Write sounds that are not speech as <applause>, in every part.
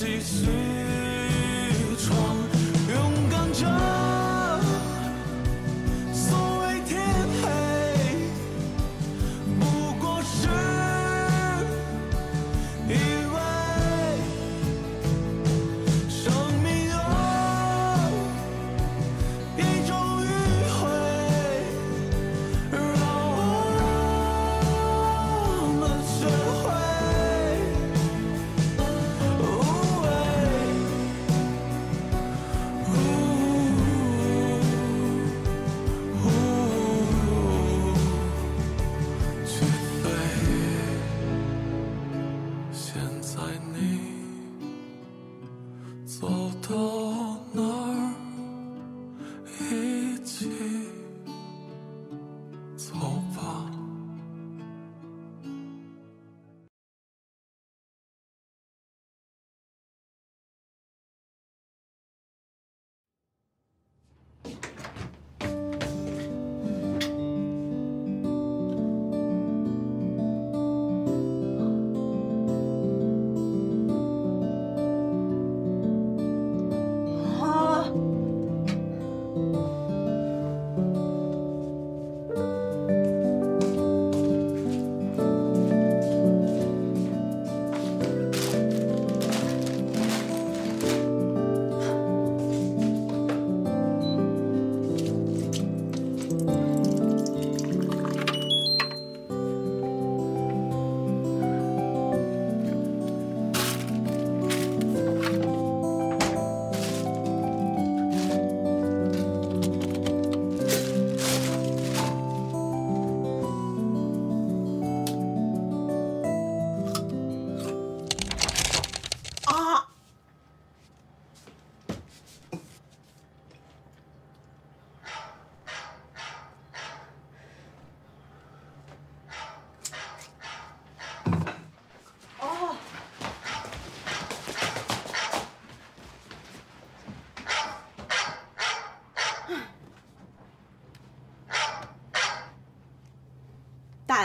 在继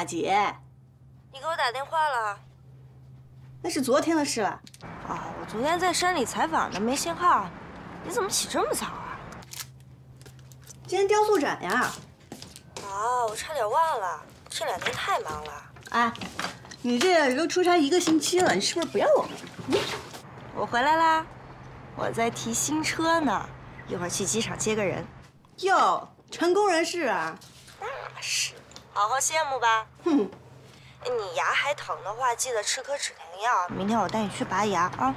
姐，你给我打电话了那是昨天的事了。啊？我昨天在山里采访呢，没信号。你怎么起这么早啊？今天雕塑展呀。哦，我差点忘了，这两天太忙了。哎，你这都出差一个星期了，你是不是不要我们？我回来啦，我在提新车呢，一会儿去机场接个人。哟，成功人士啊！好好羡慕吧。哼，你牙还疼的话，记得吃颗止疼药。明天我带你去拔牙啊。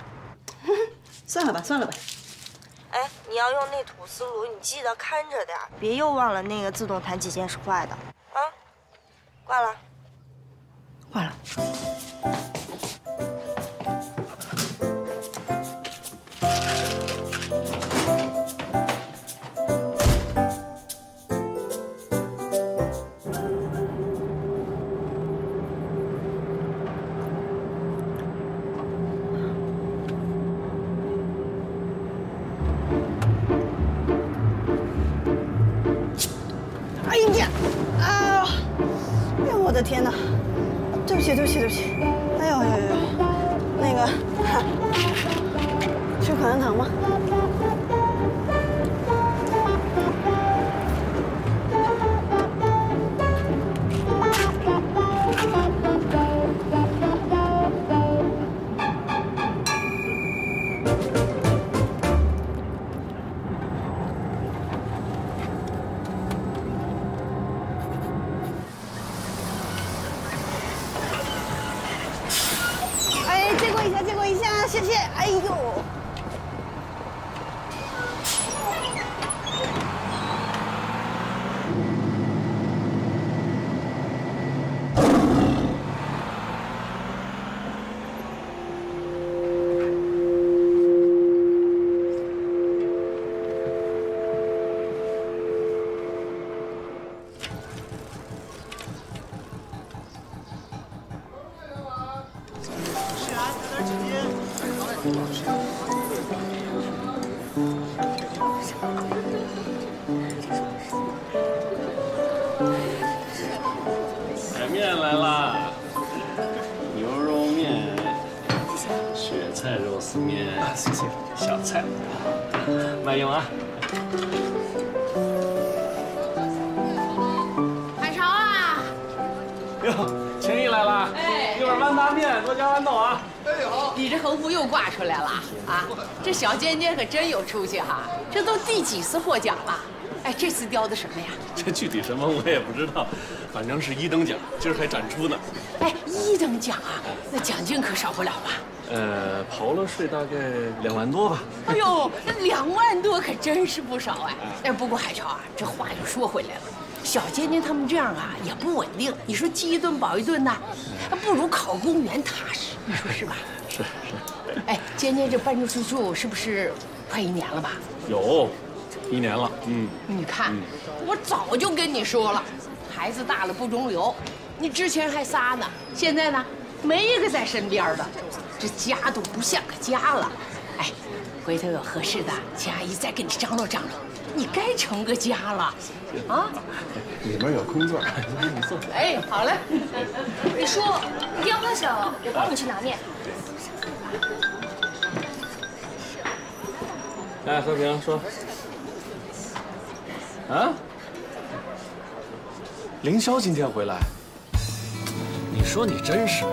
<laughs> 算了吧，算了吧。哎，你要用那吐司炉，你记得看着点，别又忘了那个自动弹起键是坏的。啊，挂了。挂了。谢谢，小菜，慢用啊。海潮啊，哟，秦毅来了，哎。一碗豌杂面，多加豌豆啊。你这横幅又挂出来了啊！这小尖尖可真有出息哈，这都第几次获奖了？哎，这次雕的什么呀？<laughs> 这具体什么我也不知道，反正是一等奖，今儿还展出呢。哎，一等奖啊，那奖金可少不了吧？呃，刨了税大概两万多吧。哎呦，那两万多可真是不少哎！哎，不过海潮啊，这话又说回来了，小尖尖他们这样啊也不稳定。你说饥一顿饱一顿呐，还不如考公务员踏实，你说是吧？哎，今天这搬出去住是不是快一年了吧？有，一年了。嗯，你看，我早就跟你说了，孩子大了不中留。你之前还仨呢，现在呢，没一个在身边的，这家都不像个家了。哎，回头有合适的，秦阿姨再给你张罗张罗，你该成个家了，啊？里面有空座，你坐。哎，好嘞。李叔，你要喝酒，我帮你去拿面。来，和平说。啊？凌霄今天回来？你说你真是，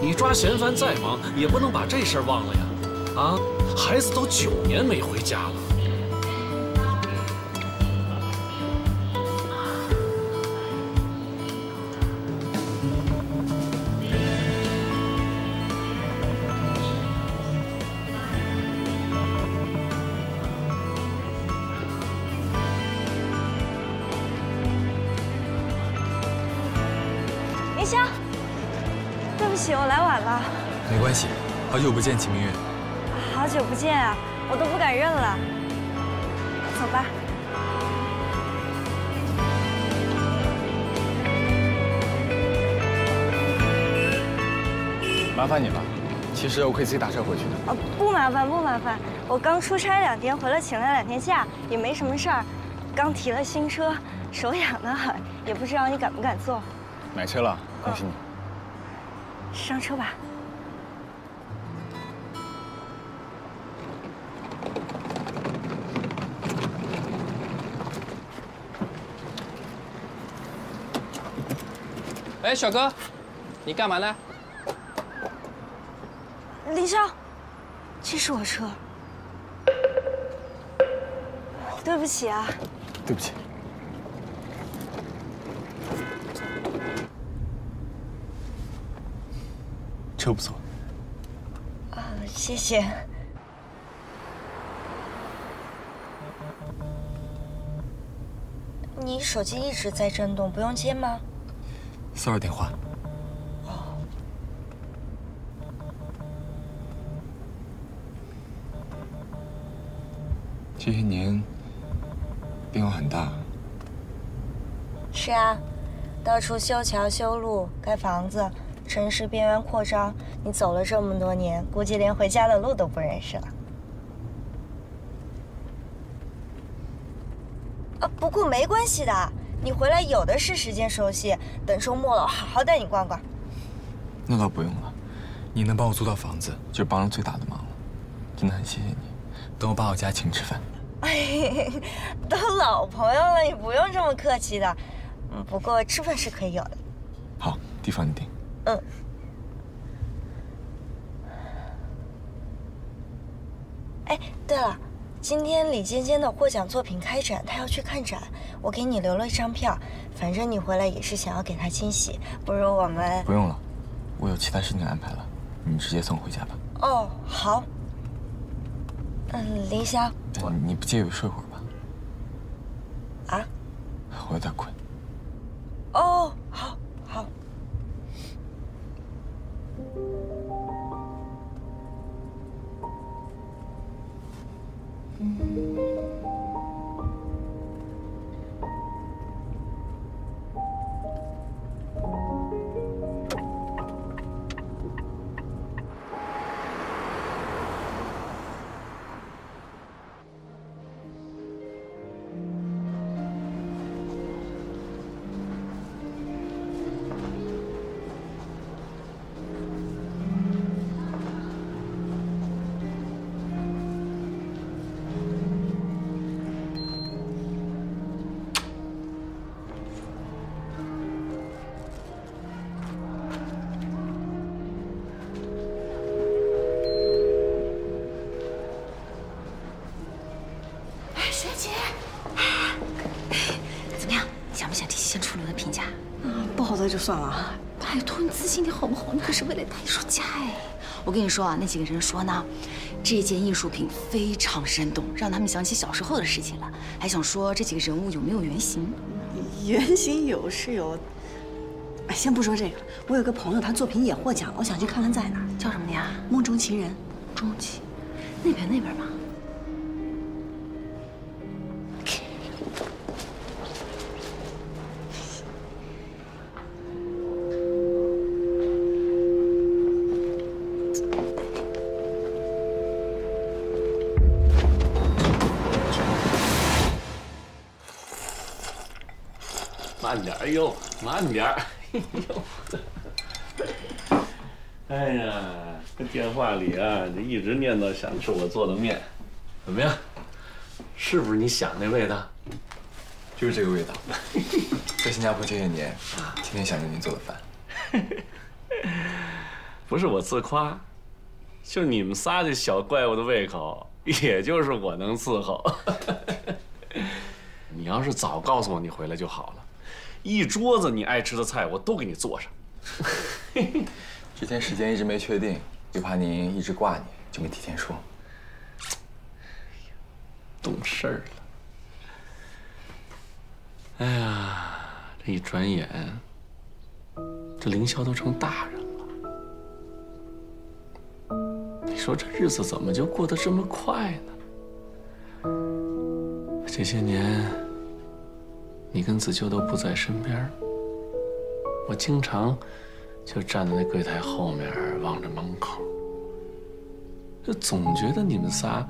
你抓嫌犯再忙，也不能把这事儿忘了呀！啊，孩子都九年没回家了。久不见，秦明月。好久不见啊，我都不敢认了。走吧。麻烦你了，其实我可以自己打车回去的。啊，不麻烦，不麻烦。我刚出差两天，回来请了两天假，也没什么事儿。刚提了新车，手痒得很，也不知道你敢不敢坐。买车了，恭喜你。上车吧。哎，小哥，你干嘛呢？林霄，这是我车。对不起啊。对不起。车不错，啊，谢谢。你手机一直在震动，不用接吗？骚扰电话。这些年变化很大，是啊，到处修桥修路、盖房子，城市边缘扩张。你走了这么多年，估计连回家的路都不认识了。啊，不过没关系的，你回来有的是时间熟悉。等周末了，我好好带你逛逛。那倒不用了。你能帮我租到房子，就是帮了最大的忙了，真的很谢谢你。等我把我家请吃饭。哎，都老朋友了，你不用这么客气的。嗯，不过吃饭是可以有的。好，地方你定。嗯。哎，对了，今天李尖尖的获奖作品开展，他要去看展，我给你留了一张票。反正你回来也是想要给他惊喜，不如我们……不用了，我有其他事情安排了，你直接送回家吧。哦，好。嗯，林霄。你不介意睡会儿吧？啊？我有点困。托你自信点好不好？你可是未来大艺术家哎！我跟你说啊，那几个人说呢，这件艺术品非常生动，让他们想起小时候的事情了，还想说这几个人物有没有原型？原型有是有，哎，先不说这个，我有个朋友，他作品也获奖，我想去看看在哪儿。叫什么的呀？梦中情人。中情，那边那边吧。慢点儿。哎呀，这电话里啊，就一直念叨想吃我做的面，怎么样？是不是你想那味道？就是这个味道。在新加坡这些年，天天想着您做的饭。<laughs> 不是我自夸，就你们仨这小怪物的胃口，也就是我能伺候。<laughs> <laughs> 你要是早告诉我你回来就好了，一桌子你爱吃的菜我都给你做上。之前时间一直没确定，就怕您一直挂你，就没提前说。懂事儿了。哎呀，这一转眼，这凌霄都成大人了。你说这日子怎么就过得这么快呢？这些年，你跟子秋都不在身边，我经常就站在那柜台后面望着门口，就总觉得你们仨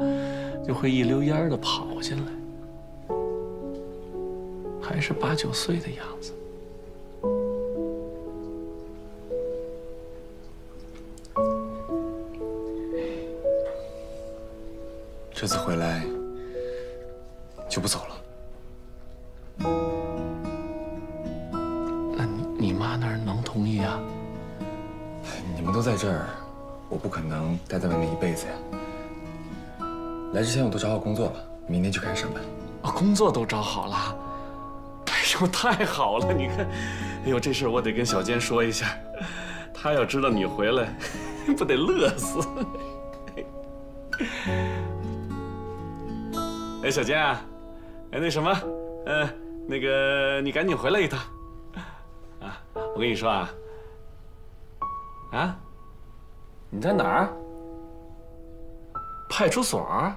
就会一溜烟的跑进来。还是八九岁的样子。这次回来就不走了。不可能待在外面一辈子呀。来之前我都找好工作了，明天就开始上班。啊，工作都找好了。哎呦，太好了！你看，哎呦，这事我得跟小坚说一下，他要知道你回来，<laughs> 不得乐死。哎，小坚啊，哎，那什么，呃，那个你赶紧回来一趟。啊，我跟你说啊，啊，你在哪儿？派出所？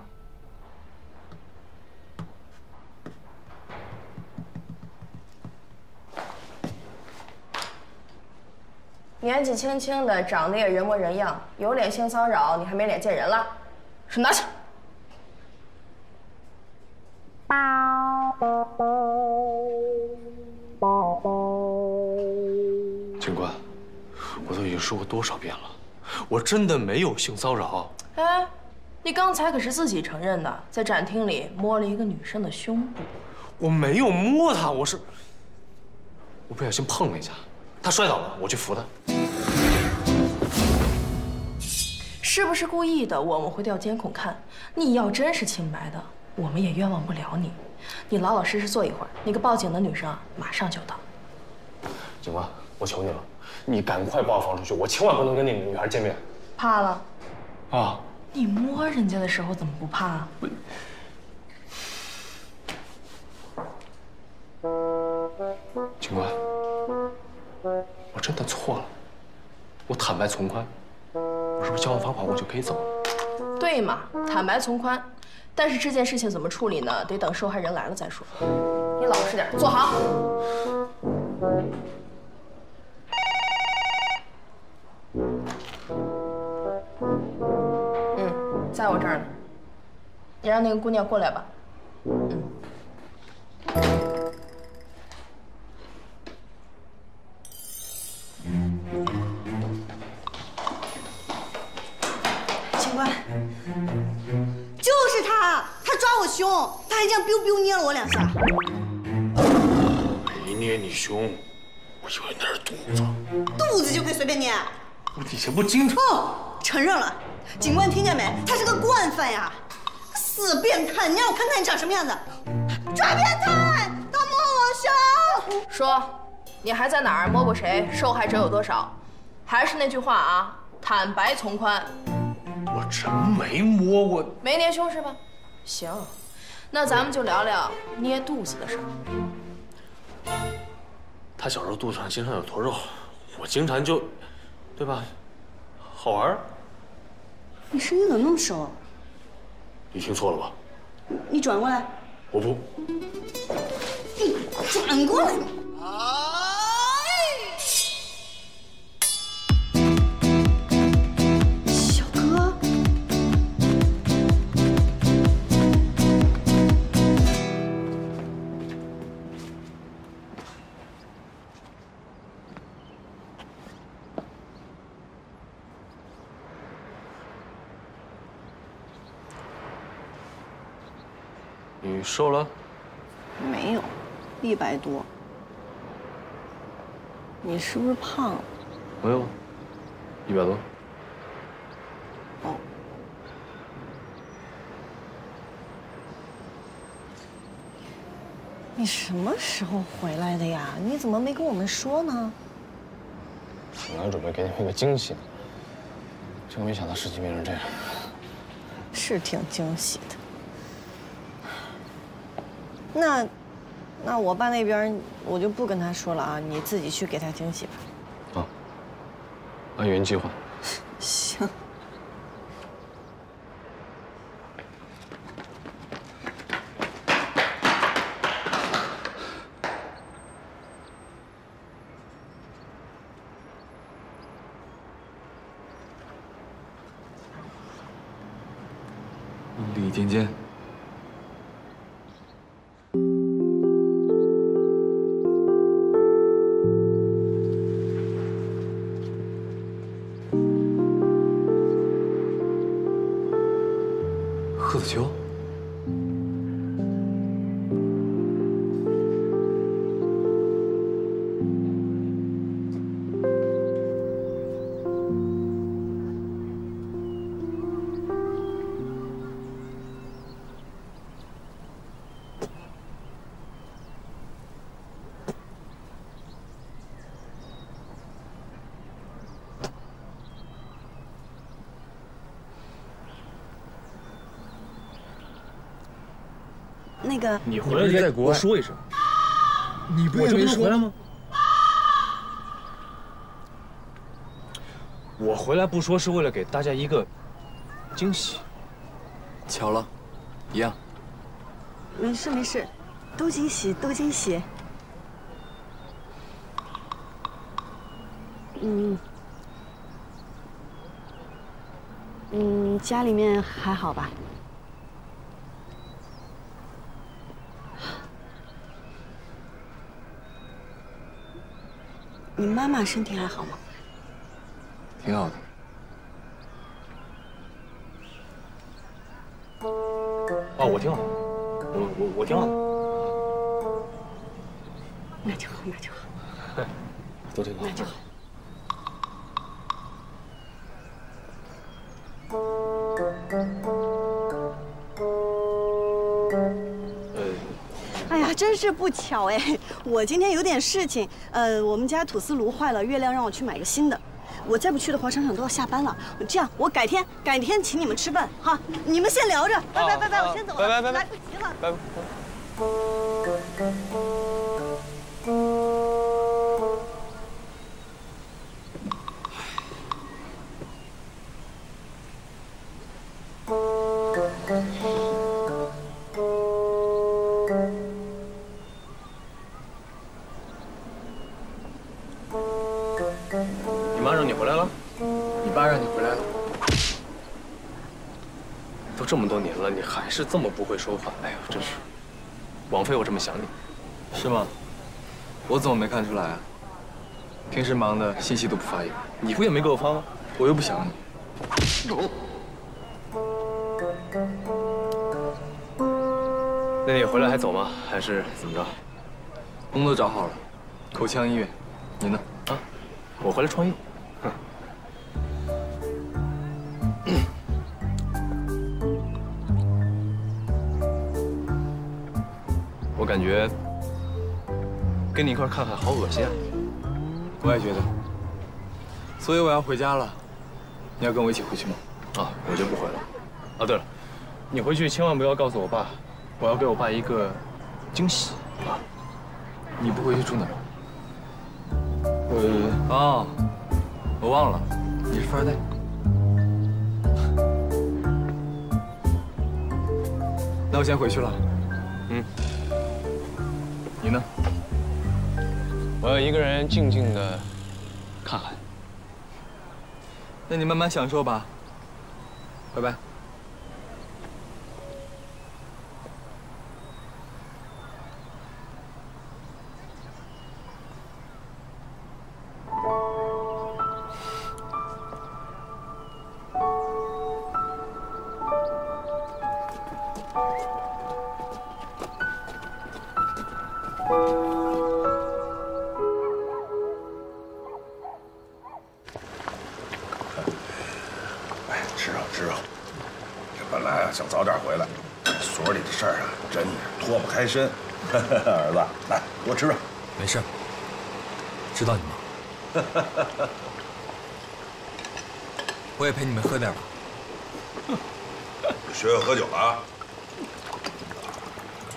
年纪轻轻的，长得也人模人样，有脸性骚扰，你还没脸见人了？手拿去！警官，我都已经说过多少遍了，我真的没有性骚扰。哎，你刚才可是自己承认的，在展厅里摸了一个女生的胸部。我没有摸她，我是我不小心碰了一下，她摔倒了，我去扶她。是不是故意的？我们会调监控看。你要真是清白的，我们也冤枉不了你。你老老实实坐一会儿，那个报警的女生啊，马上就到。警官，我求你了，你赶快把我放出去，我千万不能跟那个女孩见面。怕了？啊，你摸人家的时候怎么不怕啊？警官，我真的错了，我坦白从宽，我是不是交完罚款我就可以走了？对嘛，坦白从宽。但是这件事情怎么处理呢？得等受害人来了再说。你老实点，坐好。嗯，在我这儿呢。你让那个姑娘过来吧。嗯。警官，就是他，他抓我胸，他还这样 biu biu 捏了我两下。没捏你胸，我以为那是肚子。肚子就可以随便捏？我底下不经常……哦，承认了。警官听见没？他是个惯犯呀，死变态！你让我看看你长什么样子。抓变态！他摸我胸。说，你还在哪儿摸过谁？受害者有多少？还是那句话啊，坦白从宽。我真没摸过，没捏胸是吧？行，那咱们就聊聊捏肚子的事儿。他小时候肚子上经常有坨肉，我经常就，对吧？好玩。你声音怎么那么熟？你听错了吧？你转过来。我不。你转过来。你瘦了？没有，一百多。你是不是胖了？没有，一百多。哦。你什么时候回来的呀？你怎么没跟我们说呢？本来准备给你们一个惊喜的，结果没想到事情变成这样。是挺惊喜的。那，那我爸那边我就不跟他说了啊，你自己去给他惊喜吧。啊，按原计划。那个，你回来再给我说一声。你不我就不也没说回来吗？我回来不说是为了给大家一个惊喜。巧了，一样。没事没事，都惊喜都惊喜。嗯嗯，家里面还好吧？你妈妈身体还好吗？挺好的。哦，我挺好，我我我挺好。那就好，那就好，都挺好。那就好。真是不巧哎！<laughs> 我今天有点事情，呃，我们家吐司炉坏了，月亮让我去买个新的。我再不去的话，厂长都要下班了。这样，我改天改天请你们吃饭哈，你们先聊着，拜拜拜拜，我先走了，拜拜拜拜来不及了。拜拜。了，你还是这么不会说话，哎呦，真是枉费我这么想你。是吗？我怎么没看出来啊？平时忙的信息都不发一个，你不也没给我发吗？我又不想你。那你回来还走吗？还是怎么着？工作找好了，口腔医院。你呢？啊，我回来创业。跟你一块看看海好恶心啊！我也觉得。所以我要回家了。你要跟我一起回去吗？啊，我就不回了。啊，对了，你回去千万不要告诉我爸，我要给我爸一个惊喜啊！你不回去住哪儿？我，哦，我忘了，你是富二代。<laughs> 那我先回去了。嗯，你呢？我要一个人静静的看海。那你慢慢享受吧。拜拜。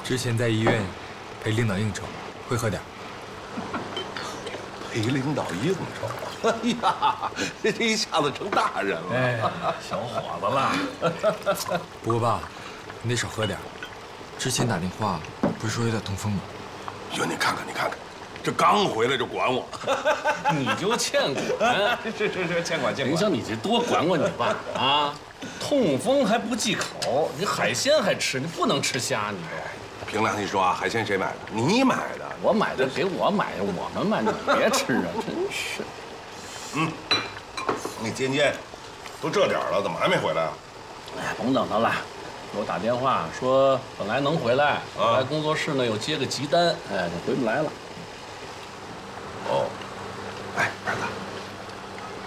之前在医院陪领导应酬，会喝点。陪领导应酬，哎呀，这一下子成大人了。哎，小伙子了。不过爸，你得少喝点。之前打电话不是说有点痛风吗？哟，你看看，你看看，这刚回来就管我，你就欠管。<laughs> 是是是，欠管欠管。林香，你这多管管你爸啊！痛风还不忌口，你海鲜还吃，你不能吃虾，你这。凭良心说啊，海鲜谁买的？你买的。我买的，给我买的，我们买的，你别吃啊！真是。嗯，那尖尖，都这点了，怎么还没回来啊？哎，甭等他了，给我打电话说本来能回来，后来工作室呢又接个急单，哎，就回不来了。哦，哎，儿子，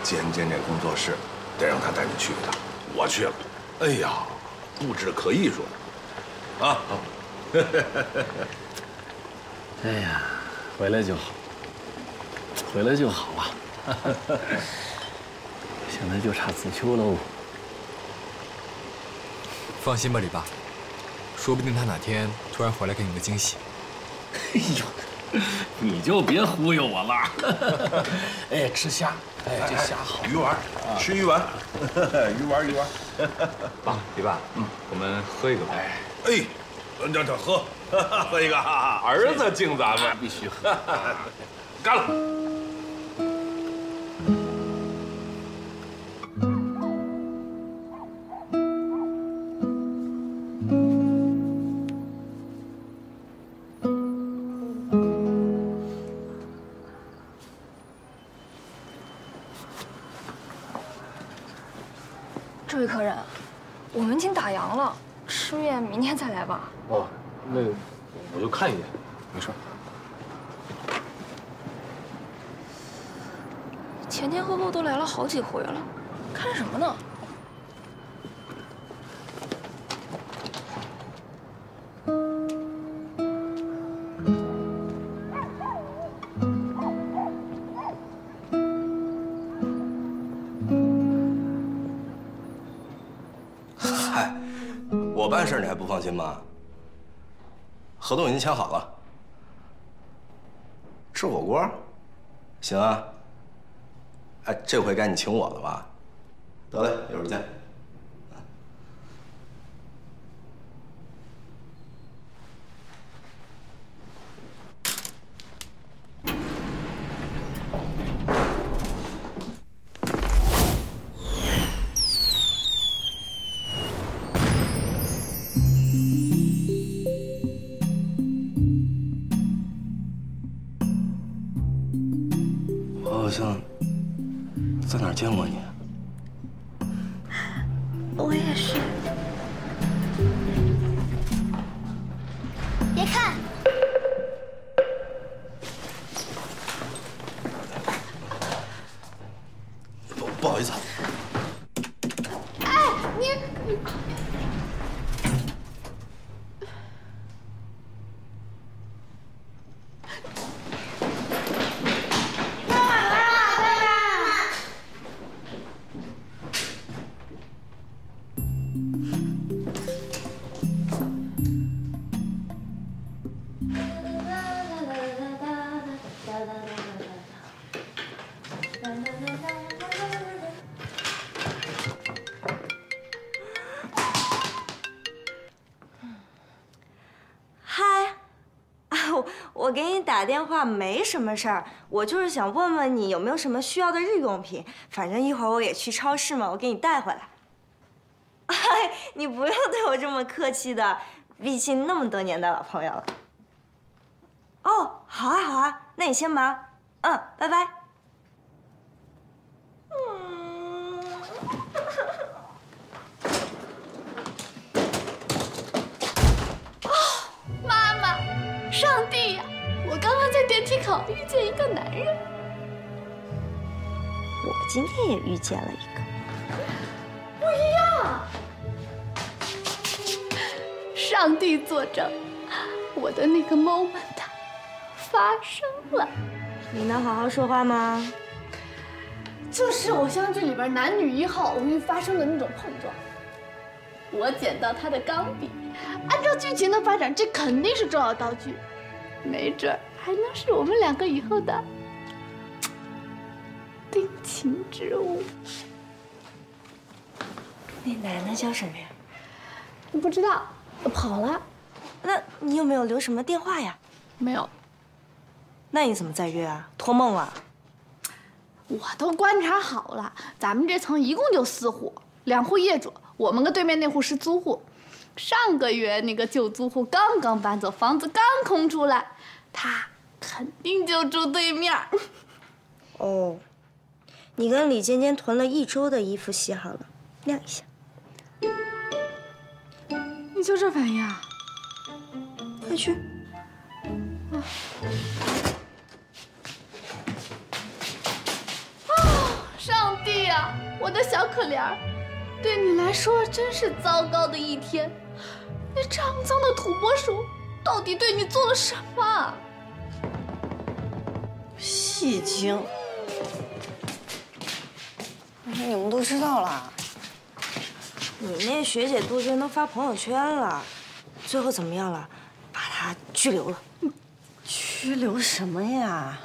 尖尖这工作室得让他带你去一趟，我去了。哎呀，布置可艺术了，啊。<laughs> 哎呀，回来就好，回来就好啊！<laughs> 现在就差子秋喽。放心吧，李爸，说不定他哪天突然回来给你个惊喜。哎呦，你就别忽悠我了。<laughs> 哎，吃虾，哎，这虾好。鱼丸，吃鱼丸，鱼丸鱼丸。爸，李爸，嗯，我们喝一个吧。哎，这这喝，喝一个，儿子敬咱们，必须喝。<laughs> 干了。回来了，看什么呢？嗨，我办事你还不放心吗？合同已经签好了。吃火锅，行啊。这回该你请我了吧？得嘞，一会儿见。我好像在哪儿见过你。打电话没什么事儿，我就是想问问你有没有什么需要的日用品，反正一会儿我也去超市嘛，我给你带回来。哎，<laughs> 你不用对我这么客气的，毕竟那么多年的老朋友了。哦，好啊好啊，那你先忙，嗯，拜拜。遇见一个男人，我今天也遇见了一个。不一样。上帝作证，我的那个 moment 发生了。你能好好说话吗？就是偶像剧里边男女一号容易发生的那种碰撞。我捡到他的钢笔，按照剧情的发展，这肯定是重要道具，没准儿还能是我们两个以后的定情之物。那男的叫什么呀？不知道，跑了。那你有没有留什么电话呀？没有。那你怎么再约啊？托梦啊？我都观察好了，咱们这层一共就四户，两户业主，我们跟对面那户是租户。上个月那个旧租户刚刚搬走，房子刚空出来，他肯定就住对面。哦，你跟李尖尖囤了一周的衣服洗好了，晾一下。你就这反应啊？快去。啊上帝啊，我的小可怜儿，对你来说真是糟糕的一天。那肮脏的土拨鼠到底对你做了什么啊？戏精！你们都知道了。你那学姐杜鹃都发朋友圈了，最后怎么样了？把她拘留了。拘留什么呀？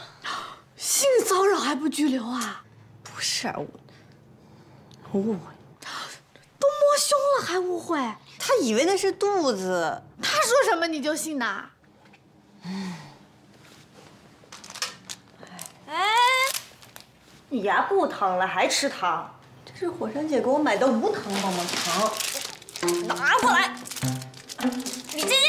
性骚扰还不拘留啊？不是我，我误会。都摸胸了还误会？他以为那是肚子。他说什么你就信呐？哎，你牙不疼了还吃糖？这是火山姐给我买的无糖棒棒糖，拿过来。李尖尖，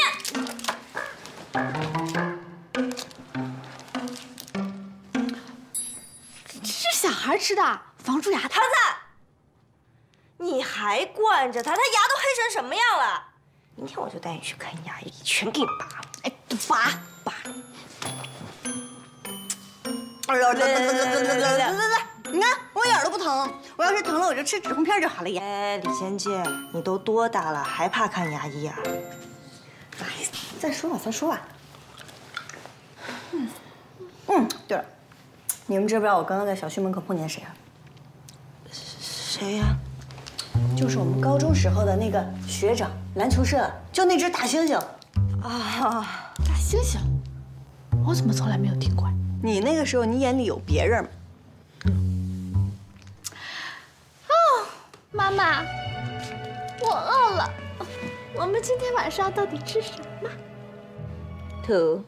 这是小孩吃的防蛀牙糖子，你还惯着他，他牙都黑成什么样了？明天我就带你去看牙医，全给你拔了。哎，拔拔。哎呦，来来来来来来来，你看我一点都不疼，我要是疼了我就吃止痛片就好了呀。哎，李仙剑，你都多大了，还怕看牙医啊？哎，再说吧，再说吧。嗯，对了，你们知不知道我刚刚在小区门口碰见谁啊？谁呀、就是我们高中时候的那个学长，篮球社，就那只大猩猩。啊，大猩猩，我怎么从来没有听过呀？你那个时候你眼里有别人吗？哦，妈妈，我饿了。我们今天晚上到底吃什么？土。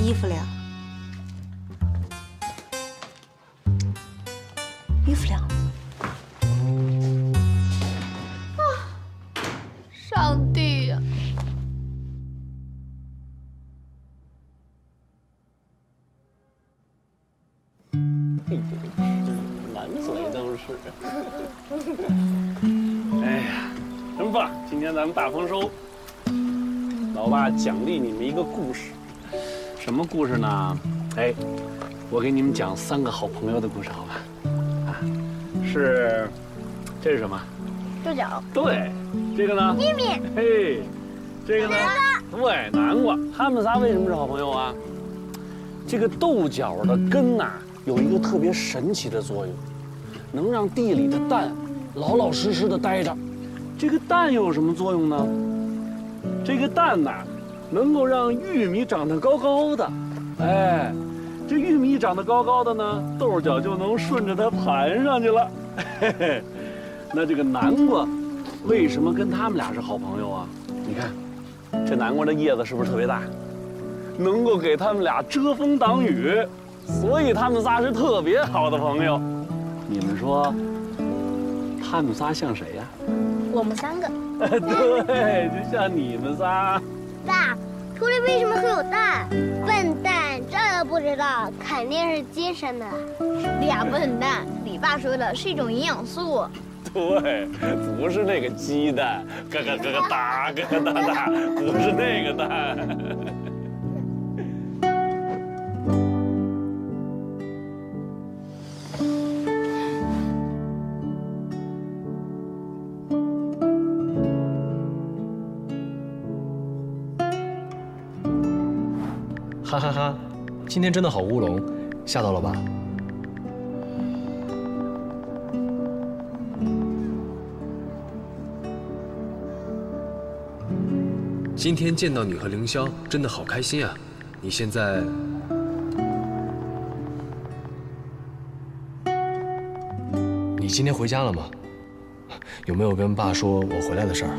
衣服凉，奖励你们一个故事，什么故事呢？哎，我给你们讲三个好朋友的故事，好吧？啊，是，这是什么？豆角。对，这个呢？咪咪。嘿，这个呢？对，南瓜。他们仨为什么是好朋友啊？这个豆角的根呐，有一个特别神奇的作用，能让地里的蛋老老实实的待着。这个蛋又有什么作用呢？这个蛋呐，能够让玉米长得高高的。哎，这玉米长得高高的呢，豆角就能顺着它盘上去了。嘿嘿，那这个南瓜为什么跟他们俩是好朋友啊？你看，这南瓜的叶子是不是特别大？能够给他们俩遮风挡雨，所以他们仨是特别好的朋友。你们说，他们仨像谁呀？我们三个。<laughs> 对，就像你们仨。爸，土里为什么会有蛋？笨蛋，这都不知道，肯定是精神的。俩笨蛋，李爸说的是一种营养素。对，不是那个鸡蛋，咯咯咯咯哒，咯咯哒哒，不是那个蛋。哈哈哈，今天真的好乌龙，吓到了吧？今天见到你和凌霄，真的好开心啊！你现在……你今天回家了吗？有没有跟爸说我回来的事儿？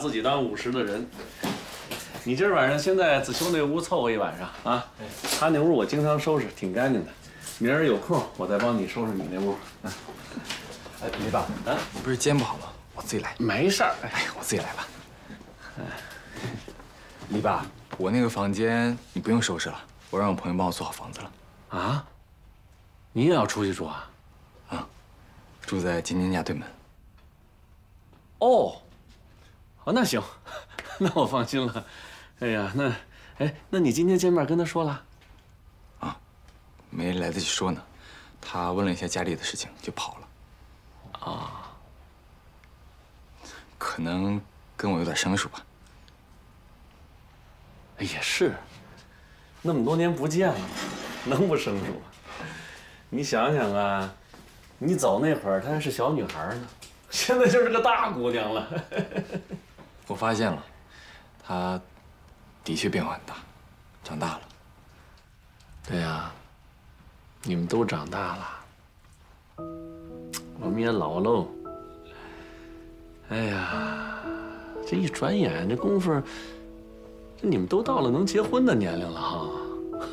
自己当五十的人。你今儿晚上先在子修那屋凑合一晚上啊，他那屋我经常收拾，挺干净的。明儿有空我再帮你收拾你那屋。哎，李爸，啊，你不是肩不好吗？我自己来。没事儿，哎，我自己来吧。李爸，我那个房间你不用收拾了，我让我朋友帮我做好房子了。啊？你也要出去住啊？啊，住在金金家对门。哦，哦，那行，<laughs> 那我放心了。哎呀，那，哎，那你今天见面跟他说了？啊，没来得及说呢，他问了一下家里的事情就跑了。啊，可能跟我有点生疏吧。也是，那么多年不见了，能不生疏吗？你想想啊，你走那会儿她还是小女孩呢，现在就是个大姑娘了。我发现了，他的确变化很大，长大了。对呀，你们都长大了，我们也老喽。哎呀，这一转眼这功夫，这你们都到了能结婚的年龄了哈。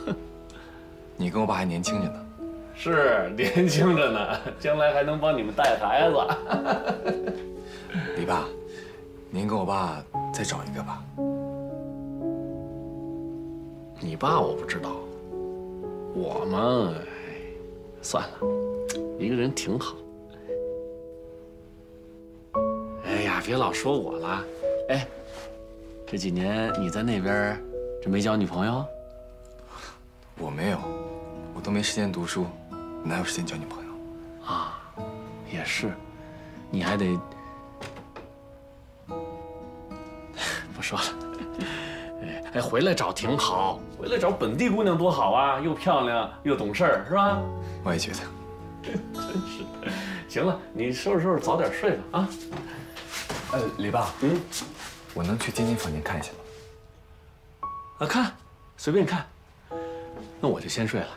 <laughs> 你跟我爸还年轻着呢。是年轻着呢，将来还能帮你们带孩子。<laughs> 李爸，您跟我爸再找一个吧。你爸我不知道，我嘛，哎，算了，一个人挺好。哎呀，别老说我了。哎，这几年你在那边，这没交女朋友？我没有，我都没时间读书，哪有时间交女朋友？啊，也是，你还得……不说了。哎哎，回来找挺好，回来找本地姑娘多好啊，又漂亮又懂事儿，是吧？我也觉得。真是。行了，你收拾收拾，早点睡吧啊。呃，李爸，嗯，我能去晶晶房间看一下吗？啊，看，随便看。那我就先睡了。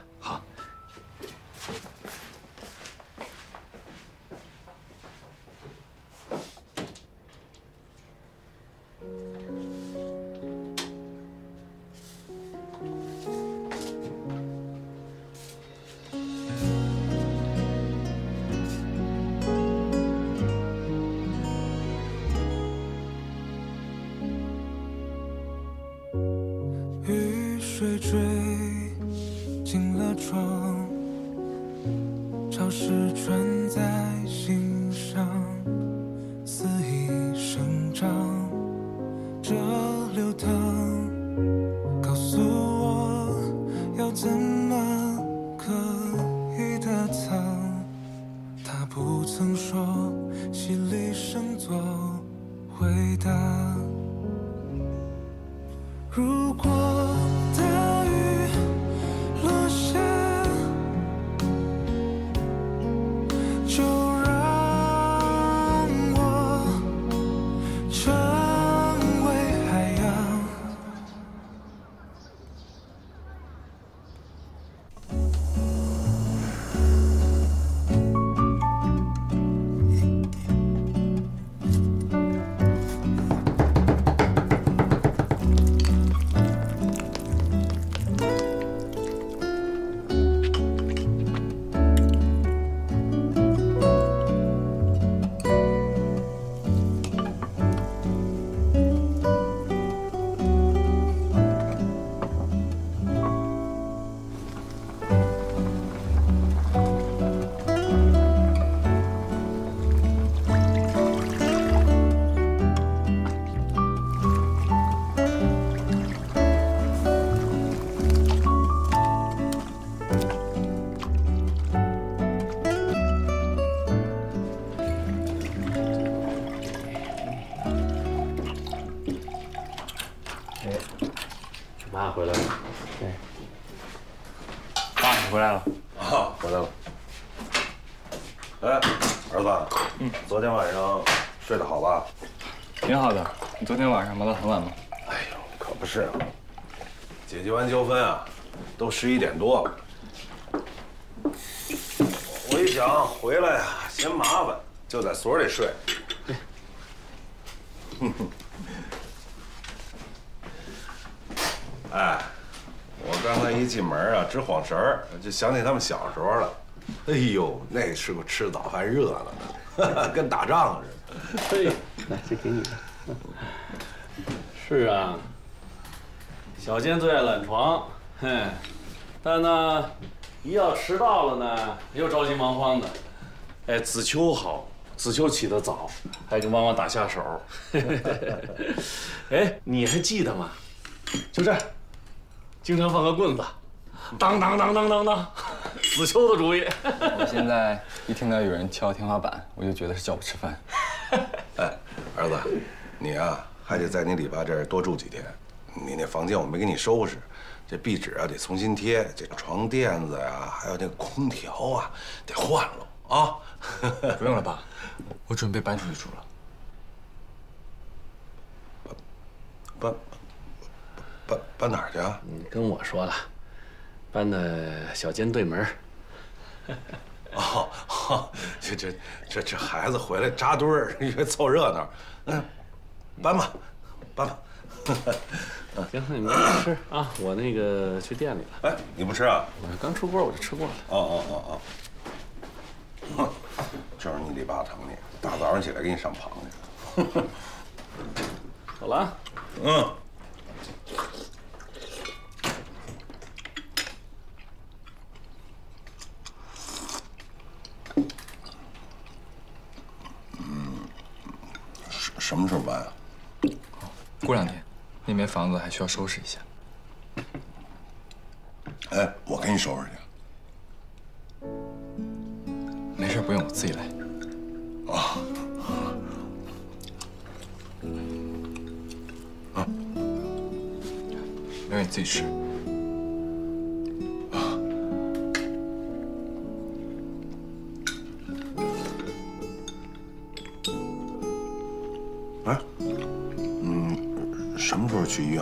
十一点多了。我一想回来啊，嫌麻烦，就在所里睡。哼哼。哎，我刚才一进门啊，直晃神儿，就想起他们小时候了。哎呦，那时候吃早饭热闹呢，<laughs> 跟打仗似的。嘿，来，这给你。<laughs> 是啊，小坚最爱懒床，嘿，但呢，一要迟到了呢，又着急忙慌的。哎，子秋好，子秋起得早，还跟汪汪打下手。<laughs> 哎，你还记得吗？就这，经常放个棍子，当当当当当当，子秋的主意。我现在一听到有人敲天花板，我就觉得是叫我吃饭。<laughs> 哎，儿子，你啊还得在你李爸这儿多住几天。你那房间我没给你收拾，这壁纸啊得重新贴，这床垫子呀，还有那个空调啊得换了啊。<laughs> 不用了，爸，我准备搬出去住了。搬搬搬哪儿去啊？你跟我说了，搬到小间对门。哦，这这这这孩子回来扎堆儿，<laughs> 以为凑热闹。嗯，搬吧，搬吧。<laughs> 行，那你们 <laughs> 吃啊，我那个去店里了。哎，你不吃啊？我刚出锅，我就吃过了。哦哦哦哦。哼，就是你李爸疼你，大早上起来给你上螃蟹。<laughs> 走了啊。嗯。什么时候搬啊？过两天，那边房子还需要收拾一下。哎，我给你收拾去。没事，不用，我自己来。啊。啊，没有，你自己吃。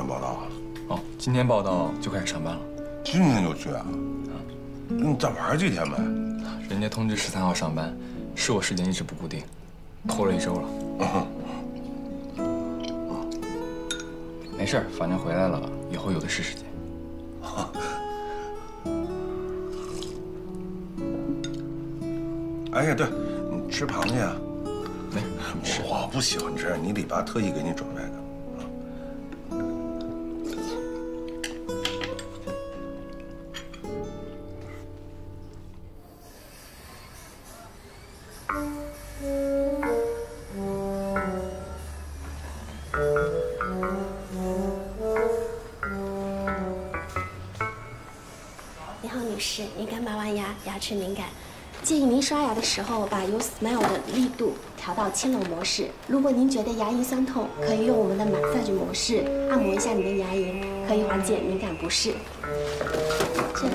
么时候去医院报道啊？哦，今天报道就开始上班了。今天就去啊？啊你再玩几天呗。人家通知十三号上班，是我时间一直不固定，拖了一周了。没事，反正回来了，以后有的是时间。哎呀，对，你吃螃蟹啊？没，我不喜欢吃，你李爸特意给你准备的。牙，齿敏感，建议您刷牙的时候把有 Smile 的力度调到轻柔模式。如果您觉得牙龈酸痛，可以用我们的慢放式模式按摩一下您的牙龈，可以缓解敏感不适。这里，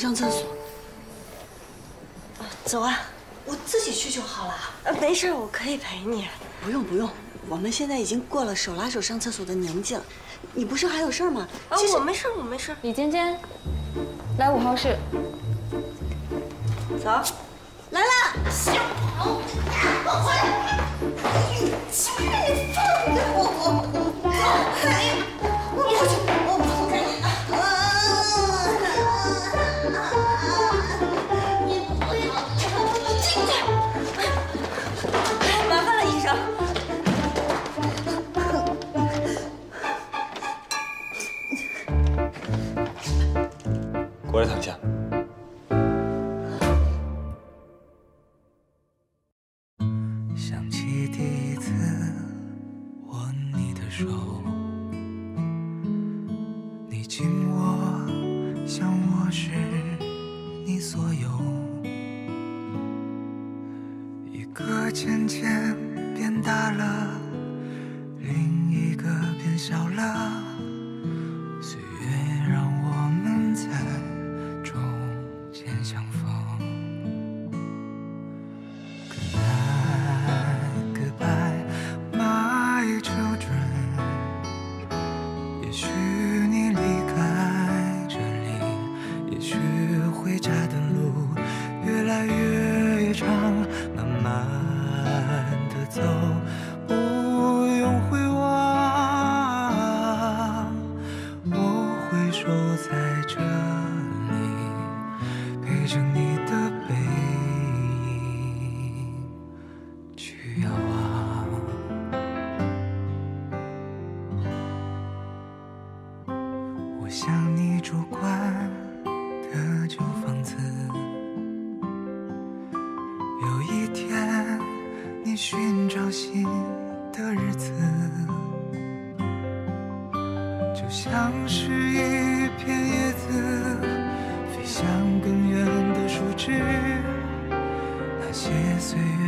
上厕所。走啊，我自己去就好了。呃，没事，我可以陪你。不用不用，我们现在已经过了手拉手上厕所的年纪了。你不是还有事吗？啊，我没事，我没事。李尖尖，来五号室。走，来了！小跑，我回来！像你住惯的旧房子，有一天你寻找新的日子，就像是一片叶子飞向更远的树枝，那些岁月